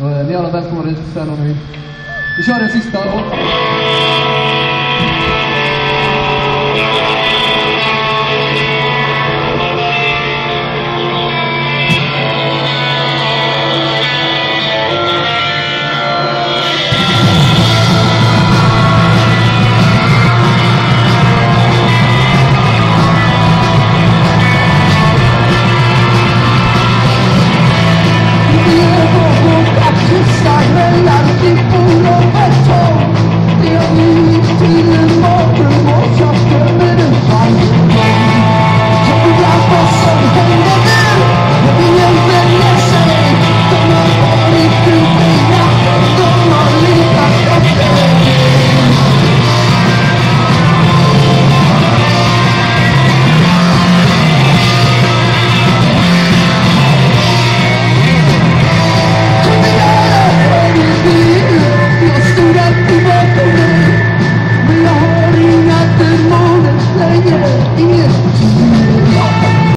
Eh, ni är alla välkomna dit sen om vi... Vi kör den sista och...